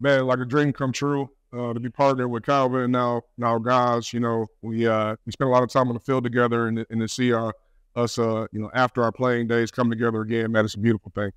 man, like a dream come true uh, to be partnered with Calvin and now now guys. You know, we uh, we spent a lot of time on the field together, and, and to see our us, uh, you know, after our playing days come together again, man, it's a beautiful thing.